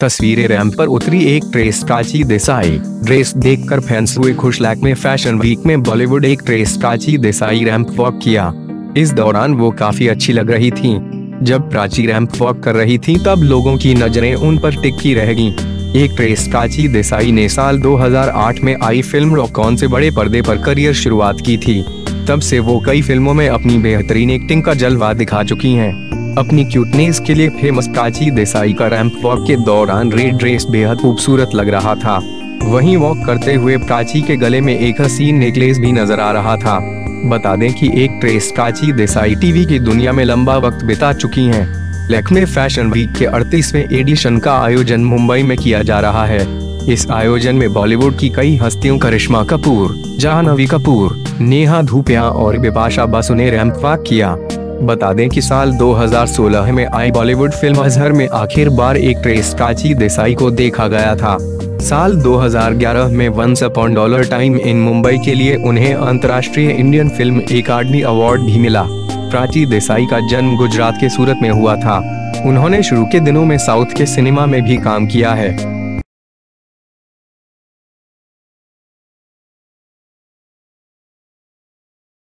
तस्वीरें रैंप पर उतरी actress Prachi Desai. Dress देखकर फैंस हुए खुश लैक में फ़ैशन वीक में Bollywood actress Prachi Desai ramp walk किया। इस दौरान वो काफ़ी अच्छी लग रही थी। जब प्राची रैंप वॉक कर रही थी, तब लोगों की नज़रें उन पर टिकी रह रहेगी एक ट्रेस प्राची देसाई ने साल 2008 में आई फ़िल्म रॉकॉन से बड़े पर्दे पर करियर शुरुआत की थी। तब से वो कई फ़िल्मों में अपनी बेहतरीन एक्टिंग का जलवा दिखा चुकी हैं। अपनी क्यूटनेस के लिए फ़ेमस प्राची देसाई का रैंप वॉक के दौरान रेड ड्रेस बेहद खूबसूरत लग रहा था। वहीं वॉक करते हुए प्राची के गले में एक हसीन नेकलेस भी नज़र आ रहा था। बता दें कि एक ट्रेस प्राची देसाई टीवी की दुनिया में लंबा वक्त बिता चुकी हैं। लखनऊ फ़ैशन वीक के अड़तीसवें एडिशन का आयोजन मुंबई में किया जा रहा है। इस आयोजन में बॉलीवुड की कई हस्तियों करिश्मा कपूर जाह्नवी कपूर नेहा धूपिया और बिपाशा बसु ने रैंप वॉक किया। बता दें कि साल 2016 में आई बॉलीवुड फ़िल्म अजहर में आखिर बार एक ट्रेस प्राची देसाई को देखा गया था। साल 2011 में once upon dollar time in Mumbai के लिए उन्हें अंतर्राष्ट्रीय इंडियन फ़िल्म अकादमी अवार्ड भी मिला। प्राची देसाई का जन्म गुजरात के सूरत में हुआ था। उन्होंने शुरू के दिनों में साउथ के सिनेमा में भी काम किया है।